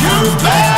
You better.